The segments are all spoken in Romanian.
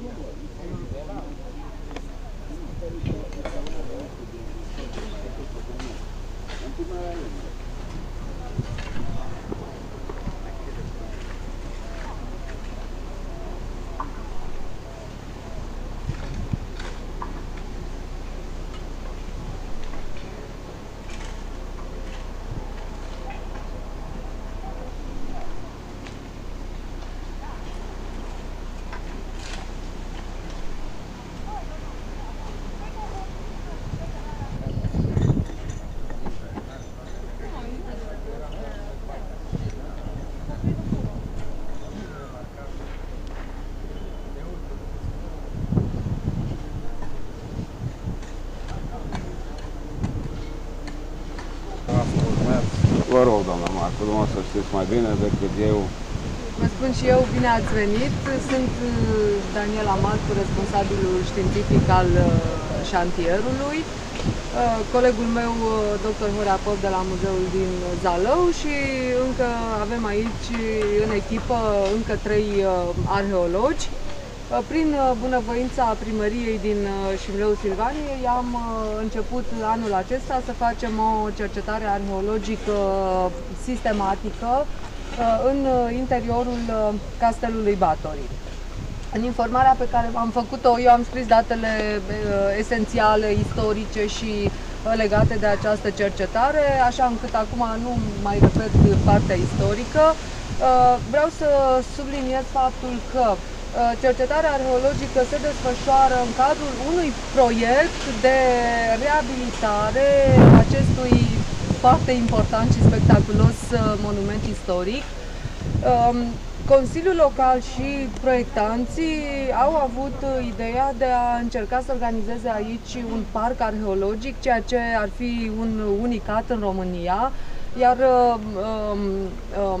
Vă rog, doamna Marcu, dumneavoastră știți mai bine decât eu. Vă spun și eu, bine ați venit. Sunt uh, Daniela Marcu, responsabilul științific al uh, șantierului. Uh, Colegul meu, uh, dr. Horea Pop, de la Muzeul din Zalău și încă avem aici în echipă încă trei uh, arheologi. Uh, Prin uh, bunăvoința primăriei din uh, Șimleu Silvaniei am uh, început anul acesta să facem o cercetare arheologică sistematică uh, în uh, interiorul uh, castelului Batorii. În informarea pe care am făcut-o, eu am scris datele uh, esențiale, istorice și uh, legate de această cercetare, așa încât acum nu mai repet partea istorică. Uh, vreau să subliniez faptul că uh, cercetarea arheologică se desfășoară în cadrul unui proiect de reabilitare acestui foarte important și spectaculos uh, monument istoric. Um, Consiliul Local și proiectanții au avut uh, ideea de a încerca să organizeze aici un parc arheologic, ceea ce ar fi un unicat în România, iar uh, um, um,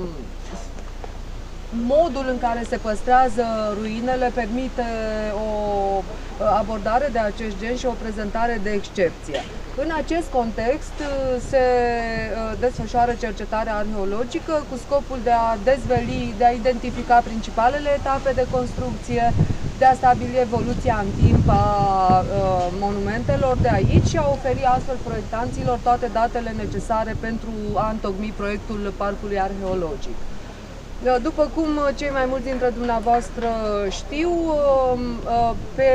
modul în care se păstrează ruinele permite o uh, abordare de acest gen și o prezentare de excepție. În acest context uh, se uh, desfășoară cercetarea arheologică cu scopul de a dezveli, de a identifica principalele etape de construcție, de a stabili evoluția în timp a monumentelor de aici și a oferi astfel proiectanților toate datele necesare pentru a întocmi proiectul parcului arheologic. După cum cei mai mulți dintre dumneavoastră știu, um, uh, pe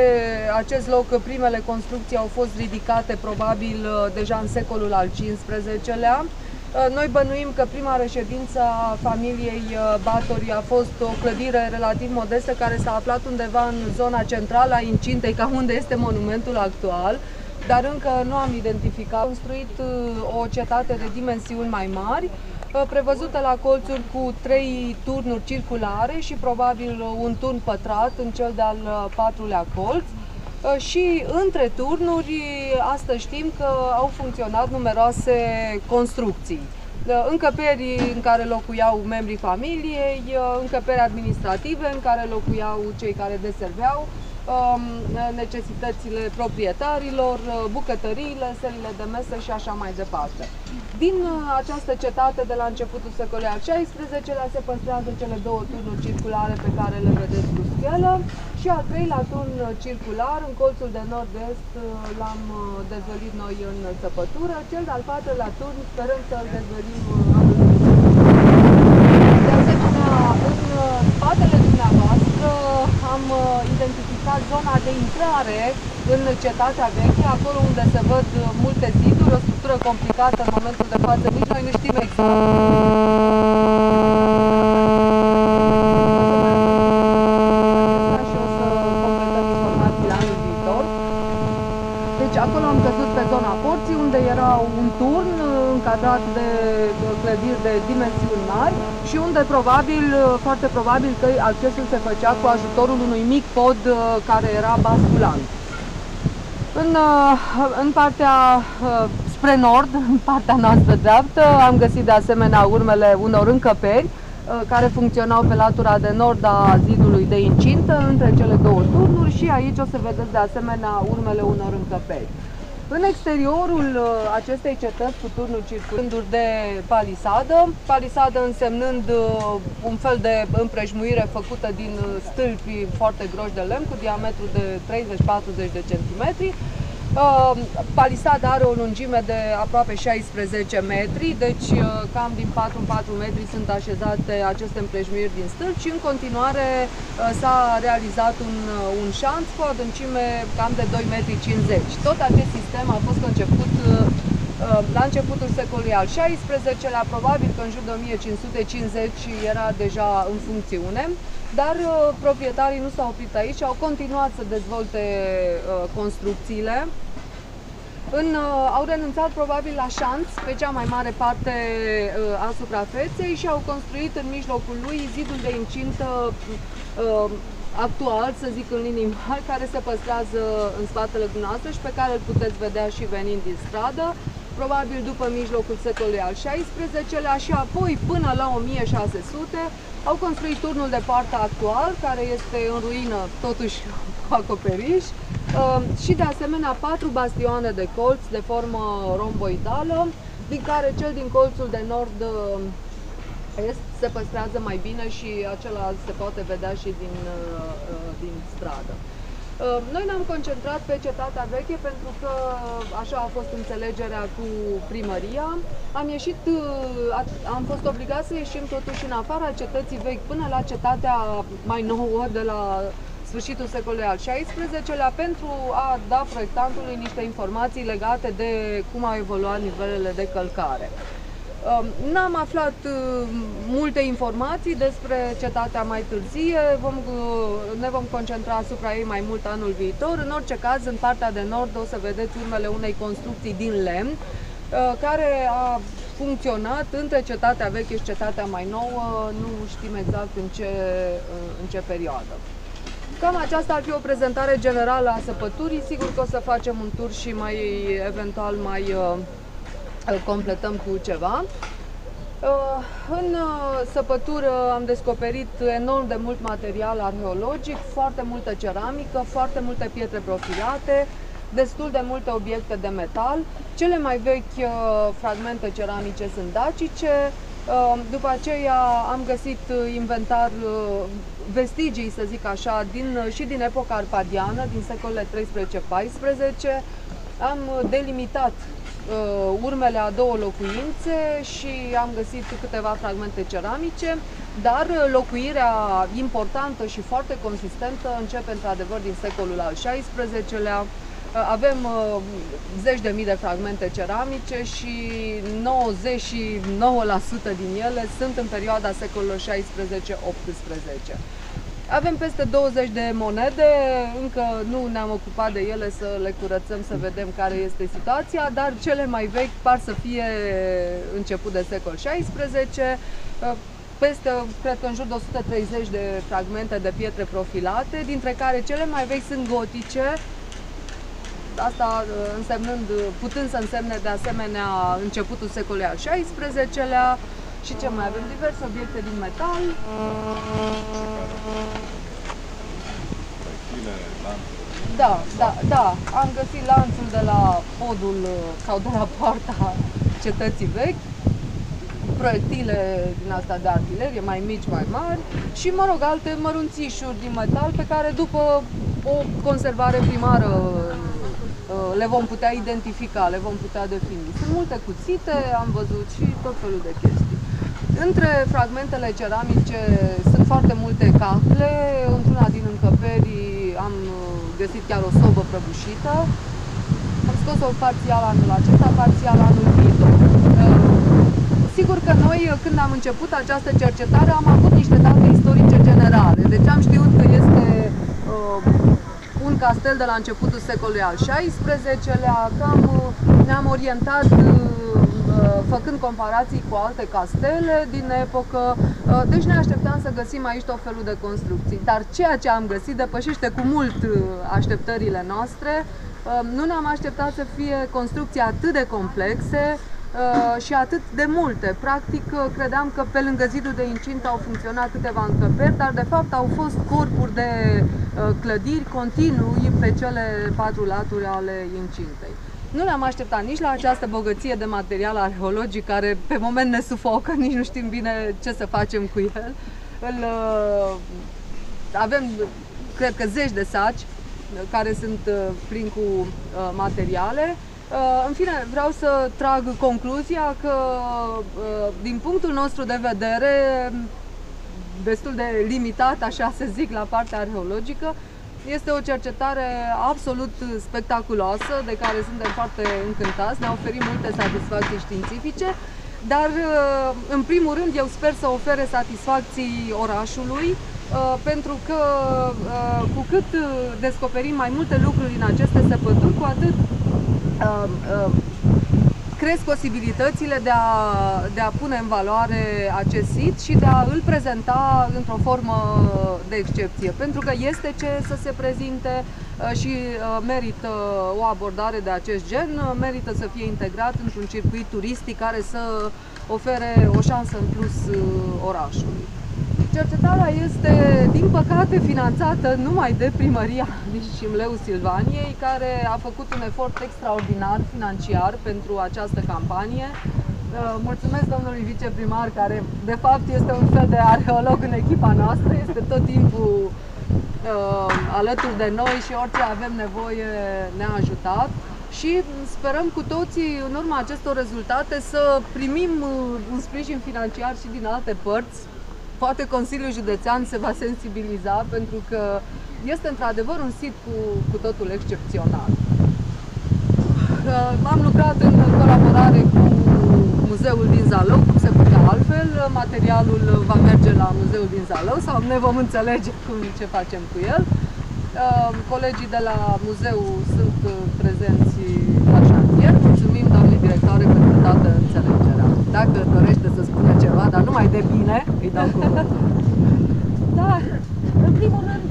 acest loc primele construcții au fost ridicate probabil uh, deja în secolul al XV-lea. Uh, noi bănuim că prima reședință a familiei Batori a fost o clădire relativ modestă care s-a aflat undeva în zona centrală a incintei, ca unde este monumentul actual, dar încă nu am identificat. Am construit o cetate de dimensiuni mai mari, prevăzută la colțuri cu trei turnuri circulare și probabil un turn pătrat în cel de-al uh, patrulea colț. Uh, și între turnuri, astăzi știm că au funcționat numeroase construcții. Uh, încăperi în care locuiau membrii familiei, încăperi administrative în care locuiau cei care deserveau, um, necesitățile proprietarilor, bucătăriile, sălile de mesă și așa mai departe. Din uh, această cetate de la începutul secolului al XVI-lea se păstrează cele două turnuri circulare pe care le vedeți cu schelă și al treilea turn circular în colțul de nord-est uh, l-am uh, dezvălit noi în săpătură. Cel de-al patrulea turn sperăm să-l dezvălim anul De asemenea, în spatele dumneavoastră am identificat zona de intrare în cetatea veche, acolo unde se văd multe ziduri, o structură complicată în momentul de față, nici noi nu știm exact. Și o să completăm informațiile anul viitor. Deci acolo am căzut pe zona porții, unde era un turn încadrat de clădiri de dimensiuni mari și unde probabil, foarte probabil că accesul se făcea cu ajutorul unui mic pod care era basculant. În, în partea spre nord, în partea noastră dreaptă, am găsit de asemenea urmele unor încăperi care funcționau pe latura de nord a zidului de incintă între cele două turnuri și aici o să vedeți de asemenea urmele unor încăperi. În exteriorul uh, acestei cetăți cu turnul circulânduri de palisadă, palisadă însemnând uh, un fel de împrejmuire făcută din uh, stâlpi foarte groși de lemn cu diametru de 30-40 de centimetri, Uh, palisada are o lungime de aproape 16 metri, deci uh, cam din 4 în 4 metri sunt așezate aceste împrejmuiri din stâlpi și în continuare uh, s-a realizat un, uh, un șanț cu o adâncime cam de 2 metri 50. Tot acest sistem a fost conceput uh, uh, la începutul secolului al XVI-lea, probabil că în jur de 1550 era deja în funcțiune, dar uh, proprietarii nu s-au oprit aici, au continuat să dezvolte uh, construcțiile în, uh, au renunțat probabil la șanț pe cea mai mare parte uh, a suprafeței și au construit în mijlocul lui zidul de incintă uh, actual, să zic în linii mari, care se păstrează în spatele dumneavoastră și pe care îl puteți vedea și venind din stradă, probabil după mijlocul secolului al XVI-lea și apoi până la 1600 au construit turnul de partea actual, care este în ruină, totuși cu acoperiș, uh, și de asemenea patru bastioane de colț de formă romboidală, din care cel din colțul de nord uh, est se păstrează mai bine și acela se poate vedea și din, uh, din stradă. Noi ne-am concentrat pe cetatea veche pentru că așa a fost înțelegerea cu primăria. Am ieșit, am fost obligați să ieșim totuși în afara cetății vechi până la cetatea mai nouă de la sfârșitul secolului al XVI-lea pentru a da proiectantului niște informații legate de cum au evoluat nivelele de călcare. Um, n-am aflat uh, multe informații despre cetatea mai târzie, vom, uh, ne vom concentra asupra ei mai mult anul viitor. În orice caz, în partea de nord o să vedeți urmele unei construcții din lemn, uh, care a funcționat între cetatea veche și cetatea mai nouă, nu știm exact în ce, în ce perioadă. Cam aceasta ar fi o prezentare generală a săpăturii. Sigur că o să facem un tur și mai eventual mai uh, completăm cu ceva. Uh, în uh, săpătură am descoperit enorm de mult material arheologic, foarte multă ceramică, foarte multe pietre profilate, destul de multe obiecte de metal. Cele mai vechi uh, fragmente ceramice sunt dacice, uh, după aceea am găsit uh, inventar uh, vestigii, să zic așa, din, și din epoca arpadiană, din secolele 13-14. Am delimitat uh, urmele a două locuințe și am găsit câteva fragmente ceramice, dar locuirea importantă și foarte consistentă începe într-adevăr din secolul al XVI-lea. Uh, avem uh, zeci de mii de fragmente ceramice și 99% din ele sunt în perioada secolului 16-18. Avem peste 20 de monede, încă nu ne-am ocupat de ele să le curățăm, să vedem care este situația, dar cele mai vechi par să fie început de secol 16, peste, cred că în jur de 130 de fragmente de pietre profilate, dintre care cele mai vechi sunt gotice, asta însemnând, putând să însemne de asemenea începutul secolului al XVI-lea, și ce mai avem? Diverse obiecte din metal. Da, da, da. Am găsit lanțul de la podul sau de la poarta cetății vechi proiectile din asta de artilerie, mai mici, mai mari și, mă rog, alte mărunțișuri din metal pe care după o conservare primară uh, le vom putea identifica, le vom putea defini. Sunt multe cuțite, am văzut și tot felul de chestii. Între fragmentele ceramice sunt foarte multe cacle. Într-una din încăperi am găsit chiar o sobă prăbușită. Am scos-o parțial anul acesta, parțial anul viitor. Sigur că noi, când am început această cercetare, am avut niște date istorice generale. Deci am știut că este uh, un castel de la începutul secolului al XVI-lea, că am, ne-am orientat uh, Uh, făcând comparații cu alte castele din epocă. Uh, deci ne așteptam să găsim aici tot felul de construcții. Dar ceea ce am găsit depășește cu mult uh, așteptările noastre. Nu ne-am așteptat să fie construcții atât de complexe, și atât de multe. Practic, credeam că pe lângă zidul de incintă au funcționat câteva încăperi, dar de fapt au fost corpuri de clădiri continui pe cele patru laturi ale incintei. Nu ne-am așteptat nici la această bogăție de material arheologic care pe moment ne sufocă, nici nu știm bine ce să facem cu el. Îl, uh, avem, cred că, zeci de saci care sunt uh, plini cu uh, materiale. Uh, în fine, vreau să trag concluzia că, uh, din punctul nostru de vedere, destul de limitat, așa să zic, la partea arheologică, este o cercetare absolut spectaculoasă, de care suntem foarte încântați, ne oferim multe satisfacții științifice, dar în primul rând eu sper să ofere satisfacții orașului, pentru că cu cât descoperim mai multe lucruri în aceste săpături, cu atât cresc posibilitățile de a, de a pune în valoare acest sit și de a îl prezenta într-o formă de excepție, pentru că este ce să se prezinte uh, și uh, merită o abordare de acest gen, merită să fie integrat într-un circuit turistic care să ofere o șansă în plus uh, orașului. Cercetarea este, din păcate, finanțată numai de primăria Șimleu Silvaniei, care a făcut un efort extraordinar financiar pentru această campanie. Uh, mulțumesc domnului viceprimar, care de fapt este un fel de arheolog în echipa noastră, este tot timpul uh, alături de noi și orice avem nevoie ne-a ajutat și sperăm cu toții, în urma acestor rezultate, să primim uh, un sprijin financiar și din alte părți, poate Consiliul Județean se va sensibiliza pentru că este într-adevăr un sit cu, cu totul excepțional. Am lucrat în colaborare cu Muzeul din Zalău, cum se putea altfel. Materialul va merge la Muzeul din Zalău sau ne vom înțelege cum ce facem cu el. Colegii de la muzeu sunt prezenți la șantier. Mulțumim, doamne directoare, pentru toată înțelegerea. Dacă dorește să spună ceva, dar numai de bine, îi dau cuvântul. Da, în primul rând,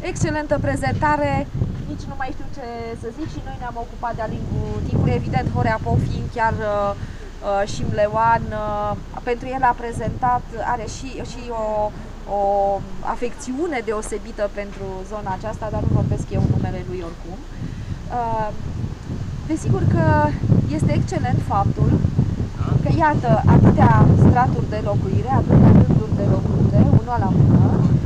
excelentă prezentare, nici nu mai știu ce să zic și noi ne-am ocupat de-a lungul timpului, evident, Horea Pofin, chiar uh, uh, Șimleoan, uh, pentru el a prezentat, are și, și o, o afecțiune deosebită pentru zona aceasta, dar nu vorbesc eu în numele lui oricum. Uh, desigur că este excelent faptul că iată atâtea straturi de locuire, atâtea rânduri de locuire, unul la mână,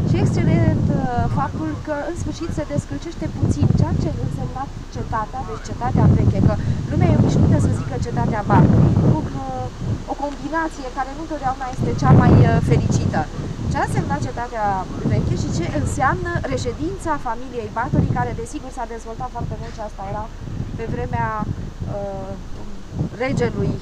și excelent uh, faptul că în sfârșit se descălcește puțin ceea ce însemna cetatea, deci cetatea veche, că lumea e obișnuită să zică cetatea Bacului, cum uh, o combinație care nu totdeauna este cea mai uh, fericită. Ce a însemnat cetatea veche și ce înseamnă reședința familiei Batului, care desigur s-a dezvoltat foarte mult și asta era pe vremea uh, regelui